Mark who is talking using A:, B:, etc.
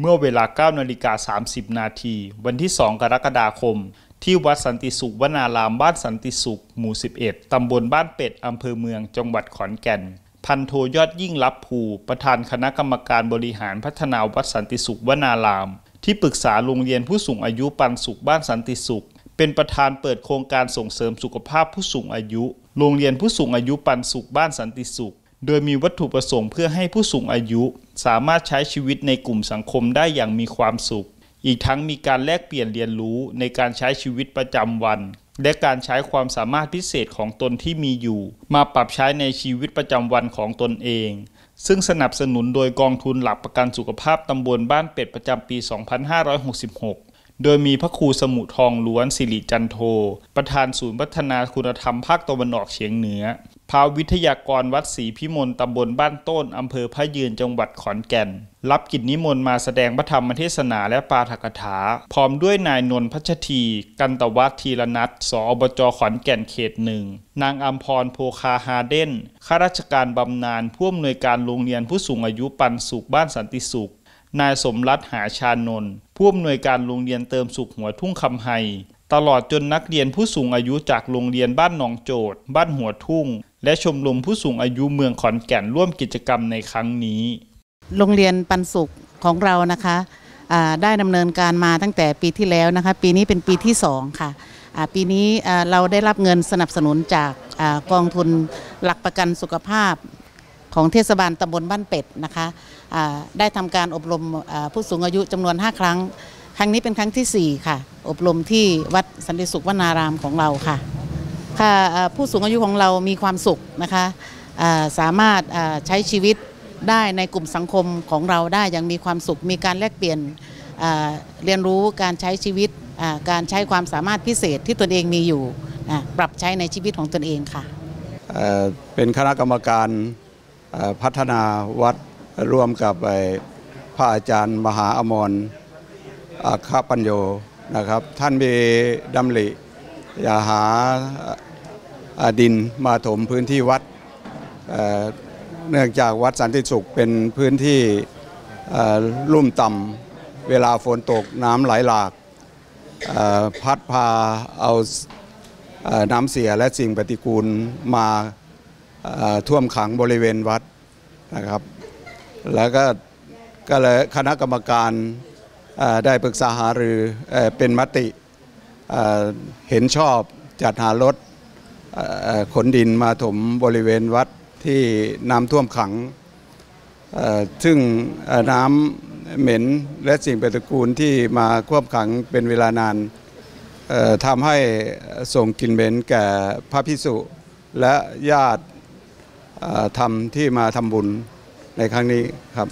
A: เมื่อเวลา9นาฬิกา30 นาทีวันที่ 2 กรกฎาคม ที่วัดสันติสุขวนารามบ้านสันติสุข หมู่ 11 ตำบลบ้านเป็ด อำเภอเมือง จังหวัดขอนแก่น พันโทยอดยิ่งรับภู ประธานคณะกรรมการบริหารพัฒนาวัดสันติสุขวนาราม ที่ปรึกษาโรงเรียนผู้สูงอายุปันสุขบ้านสันติสุข เป็นประธานเปิดโครงการส่งเสริมสุขภาพผู้สูงอายุ โรงเรียนผู้สูงอายุปันสุขบ้านสันติสุข โดยมีวัตถุประสงค์เพื่อให้ผู้สูงอายุสามารถใช้ชีวิตในกลุ่มสังคมได้อย่างมีความสุข อีกทั้งมีการแลกเปลี่ยนเรียนรู้ในการใช้ชีวิตประจำวัน และการใช้ความสามารถพิเศษของตนที่มีอยู่ มาปรับใช้ในชีวิตประจำวันของตนเอง ซึ่งสนับสนุนโดยกองทุนหลักประกันสุขภาพตำบลบ้านเป็ดประจำปี 2566โดยมีพระครูสมุทองล้วนสิริจันโท ประธานศูนย์พัฒนาคุณธรรมภาคตะวันออกเฉียงเหนือ พาวิทยากรวัดศรีพิมลตำบลบ้านต้นอำเภอพระยืนจังหวัดขอนแก่น รับกิจนิมนต์มาแสดงพระธรรมเทศนาและปาฐกถา พร้อมด้วยนายนนท์พัชที กันตวัฒทีรนัทสอบจขอนแก่นเขตหนึ่ง นางอัมพรโพคาฮาเดนข้าราชการบำนาญผู้อำนวยการโรงเรียนผู้สูงอายุปันสุขบ้านสันติสุข นายสมรัตหาชานนท์ผู้อำนวยการโรงเรียนเติมสุขหัวทุ่งคำไฮตลอดจนนักเรียนผู้สูงอายุจากโรงเรียนบ้านหนองโจดบ้านหัวทุ่ง และชมรมผู้สูงอายุเมืองขอนแก่นร่วมกิจกรรมในครั้งนี้
B: โรงเรียนปันสุขของเรานะคะได้ดำเนินการมาตั้งแต่ปีที่แล้วนะคะ ปีนี้เป็นปีที่สองค่ะปีนี้เราได้รับเงินสนับสนุนจากกองทุนหลักประกันสุขภาพของเทศบาลตำบลบ้านเป็ดนะคะได้ทำการอบรมผู้สูงอายุจำนวน 5 ครั้ง ครั้งนี้เป็นครั้งทีสี่4 ค่ะ อบรมที่วัดสันติสุขวนารามของเราค่ะ ค่ะอ่าผู้สูงอายุของเรามีความสุขนะคะสามารถใช้ชีวิตได้ในกลุ่มสังคมของเราได้อย่างมีความสุข มีการแลกเปลี่ยนเรียนรู้การใช้ชีวิตการใช้ความสามารถพิเศษที่ตนเองมีอยู่ปรับใช้ในชีวิตของตนเองค่ะ
C: เป็นคณะกรรมการพัฒนาวัดร่วมกับพระอาจารย์มหาอมรอาคาปัญโยนะครับ ท่านมีดำริอย่าหา ดินมาถมพื้นที่วัดเนื่องจากวัดสันติสุขเป็นพื้นที่ลุ่มต่ำเวลาฝนตกน้ำไหลหลากพัดพาเอาน้ำเสียและสิ่งปฏิกูลมาท่วมขังบริเวณวัดนะครับ แล้วก็ก็เลยคณะกรรมการได้ปรึกษาหารือเป็นมติเห็นชอบจัดหารถ ขนดินมาถมบริเวณวัดที่น้ำท่วมขัง ซึ่งน้ำเหม็นและสิ่งปฏิกูลที่มาควบขังเป็นเวลานานทำให้ส่งกลิ่นเหม็นแก่พระพิสุและญาติธรรมที่มาทำบุญในครั้งนี้ครับ